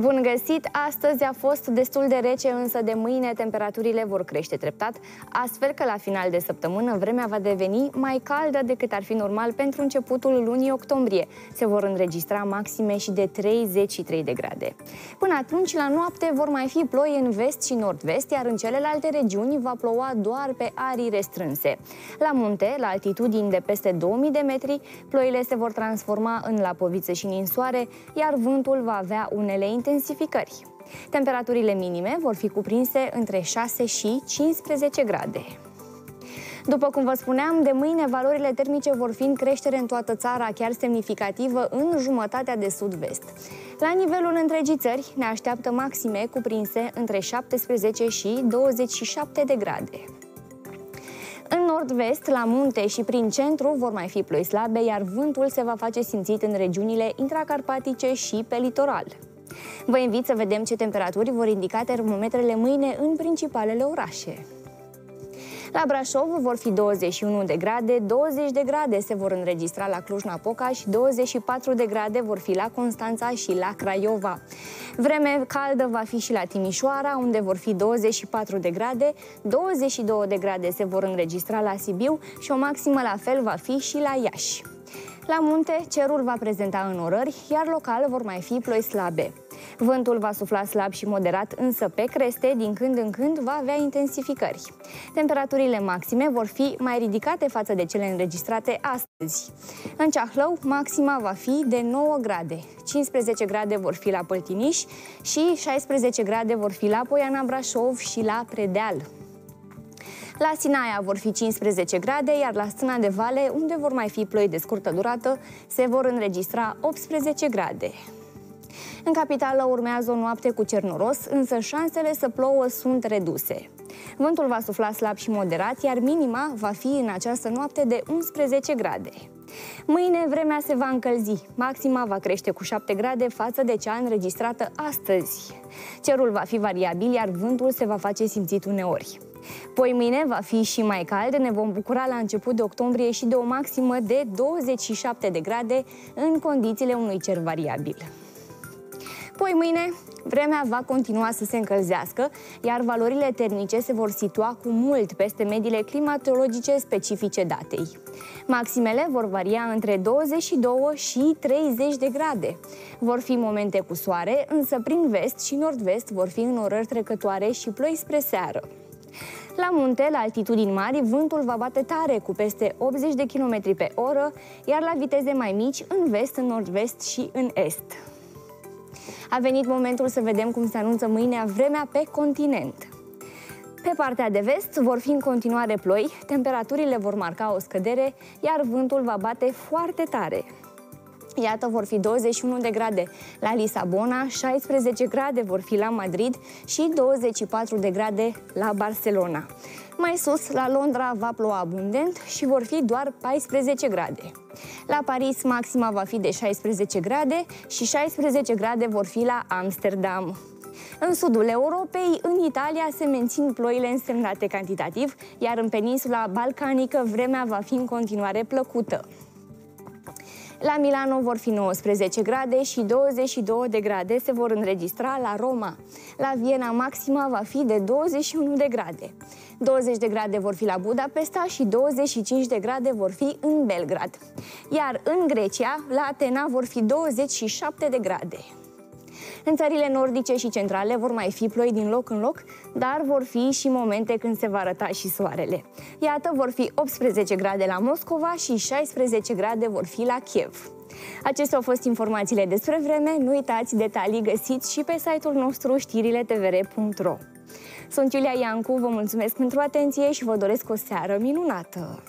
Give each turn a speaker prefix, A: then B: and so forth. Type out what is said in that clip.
A: Bun găsit! Astăzi a fost destul de rece, însă de mâine temperaturile vor crește treptat, astfel că la final de săptămână vremea va deveni mai caldă decât ar fi normal pentru începutul lunii octombrie. Se vor înregistra maxime și de 33 de grade. Până atunci, la noapte vor mai fi ploi în vest și nord-vest, iar în celelalte regiuni va ploua doar pe arii restrânse. La munte, la altitudini de peste 2000 de metri, ploile se vor transforma în lapovițe și ninsoare, iar vântul va avea unele intensificări. Temperaturile minime vor fi cuprinse între 6 și 15 grade. După cum vă spuneam, de mâine valorile termice vor fi în creștere în toată țara, chiar semnificativă în jumătatea de sud-vest. La nivelul întregii țări ne așteaptă maxime cuprinse între 17 și 27 de grade. În nord-vest, la munte și prin centru vor mai fi ploi slabe, iar vântul se va face simțit în regiunile intracarpatice și pe litoral. Vă invit să vedem ce temperaturi vor indica termometrele mâine în principalele orașe. La Brașov vor fi 21 de grade, 20 de grade se vor înregistra la Cluj-Napoca și 24 de grade vor fi la Constanța și la Craiova. Vreme caldă va fi și la Timișoara, unde vor fi 24 de grade, 22 de grade se vor înregistra la Sibiu și o maximă la fel va fi și la Iași. La munte, cerul va prezenta înorări, iar local vor mai fi ploi slabe. Vântul va sufla slab și moderat, însă pe creste, din când în când, va avea intensificări. Temperaturile maxime vor fi mai ridicate față de cele înregistrate astăzi. În Ceahlău, maxima va fi de 9 grade. 15 grade vor fi la Păltiniș și 16 grade vor fi la Poiana Brașov și la Predeal. La Sinaia vor fi 15 grade, iar la Stâna de Vale, unde vor mai fi ploi de scurtă durată, se vor înregistra 18 grade. În capitală urmează o noapte cu cer noros, însă șansele să plouă sunt reduse. Vântul va sufla slab și moderat, iar minima va fi în această noapte de 11 grade. Mâine vremea se va încălzi. Maxima va crește cu 7 grade față de cea înregistrată astăzi. Cerul va fi variabil, iar vântul se va face simțit uneori. Poi mâine va fi și mai cald, ne vom bucura la început de octombrie și de o maximă de 27 de grade în condițiile unui cer variabil. Poi mâine, vremea va continua să se încălzească, iar valorile termice se vor situa cu mult peste mediile climatologice specifice datei. Maximele vor varia între 22 și 30 de grade. Vor fi momente cu soare, însă prin vest și nord-vest vor fi orări trecătoare și ploi spre seară. La munte, la altitudini mari, vântul va bate tare cu peste 80 de km pe oră, iar la viteze mai mici, în vest, în nord-vest și în est. A venit momentul să vedem cum se anunță mâine vremea pe continent. Pe partea de vest vor fi în continuare ploi, temperaturile vor marca o scădere, iar vântul va bate foarte tare. Iată, vor fi 21 de grade la Lisabona, 16 grade vor fi la Madrid și 24 de grade la Barcelona. Mai sus, la Londra va ploua abundent și vor fi doar 14 grade. La Paris, maxima va fi de 16 grade și 16 grade vor fi la Amsterdam. În sudul Europei, în Italia, se mențin ploile însemnate cantitativ, iar în peninsula balcanică vremea va fi în continuare plăcută. La Milano vor fi 19 grade și 22 de grade se vor înregistra la Roma. La Viena maxima va fi de 21 de grade. 20 de grade vor fi la Budapesta și 25 de grade vor fi în Belgrad. Iar în Grecia, la Atena, vor fi 27 de grade. În țările nordice și centrale vor mai fi ploi din loc în loc, dar vor fi și momente când se va arăta și soarele. Iată, vor fi 18 grade la Moscova și 16 grade vor fi la Kiev. Acestea au fost informațiile despre vreme. Nu uitați, detalii găsiți și pe site-ul nostru știrile-tvr.ro. Sunt Iulia Iancu, vă mulțumesc pentru atenție și vă doresc o seară minunată!